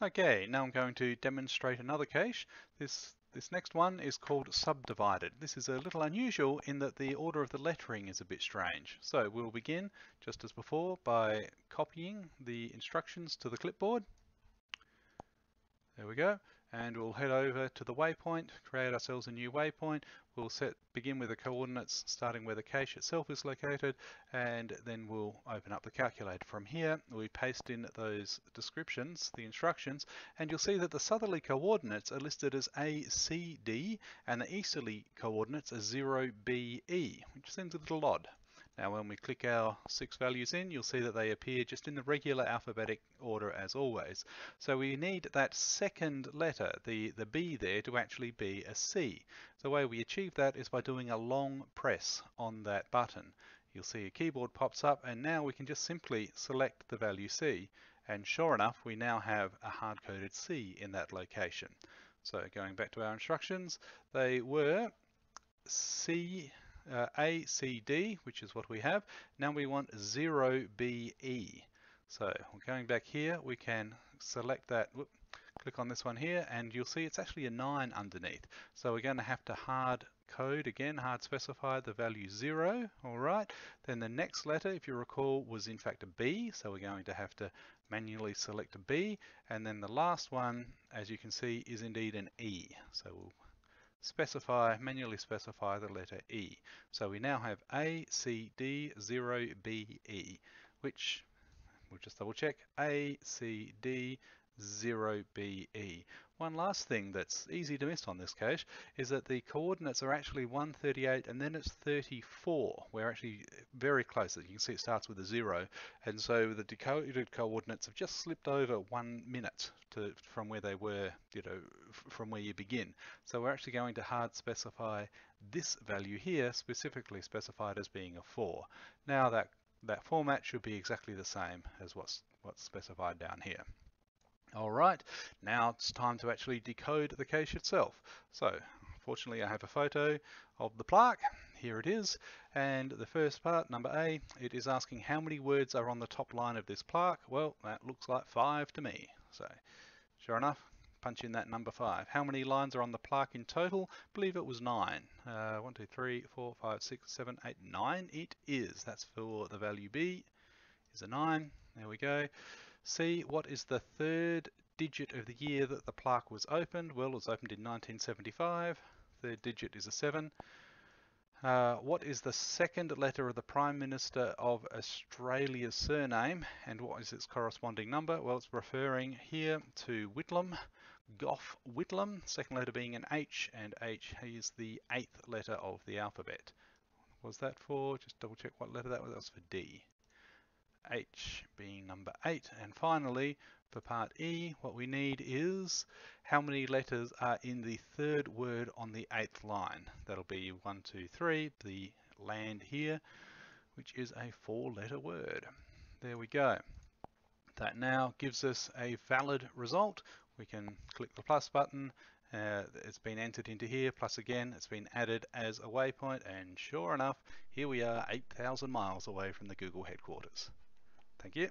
Okay, now I'm going to demonstrate another cache. This, this next one is called subdivided. This is a little unusual in that the order of the lettering is a bit strange. So we'll begin, just as before, by copying the instructions to the clipboard. There we go and we'll head over to the waypoint, create ourselves a new waypoint. We'll set begin with the coordinates starting where the cache itself is located and then we'll open up the calculator. From here we paste in those descriptions, the instructions, and you'll see that the southerly coordinates are listed as ACD and the easterly coordinates are 0BE, which seems a little odd. Now when we click our six values in, you'll see that they appear just in the regular alphabetic order as always. So we need that second letter, the, the B there, to actually be a C. The way we achieve that is by doing a long press on that button. You'll see a keyboard pops up and now we can just simply select the value C. And sure enough, we now have a hard-coded C in that location. So going back to our instructions, they were C uh, A, C, D, which is what we have. Now we want 0, B, E. So going back here, we can select that, whoop, click on this one here, and you'll see it's actually a 9 underneath. So we're going to have to hard code again, hard specify the value 0, all right. Then the next letter, if you recall, was in fact a B, so we're going to have to manually select a B, and then the last one, as you can see, is indeed an E. So we'll specify, manually specify the letter E. So we now have A, C, D, 0, B, E, which we'll just double check, A, C, D, 0BE. One last thing that's easy to miss on this cache is that the coordinates are actually 138 and then it's 34. We're actually very close. You can see it starts with a zero and so the decoded coordinates have just slipped over one minute to, from where they were, you know, from where you begin. So we're actually going to hard specify this value here, specifically specified as being a 4. Now that, that format should be exactly the same as what's, what's specified down here. All right, now it's time to actually decode the cache itself. So fortunately I have a photo of the plaque. Here it is. And the first part, number A, it is asking how many words are on the top line of this plaque. Well, that looks like five to me. So sure enough, punch in that number five. How many lines are on the plaque in total? I believe it was nine. Uh, one, two, three, four, five, six, seven, eight, nine. It is. That's for the value B is a nine. There we go. C, what is the third digit of the year that the plaque was opened? Well, it was opened in 1975. Third digit is a 7. Uh, what is the second letter of the Prime Minister of Australia's surname and what is its corresponding number? Well, it's referring here to Whitlam, Gough Whitlam, second letter being an H and H is the eighth letter of the alphabet. Was that for, just double check what letter that was, that was for D. H being number 8. And finally, for part E, what we need is how many letters are in the third word on the eighth line. That'll be 1, 2, 3, the land here, which is a four-letter word. There we go. That now gives us a valid result. We can click the plus button uh, it's been entered into here, plus again, it's been added as a waypoint, and sure enough, here we are 8,000 miles away from the Google headquarters. Thank you.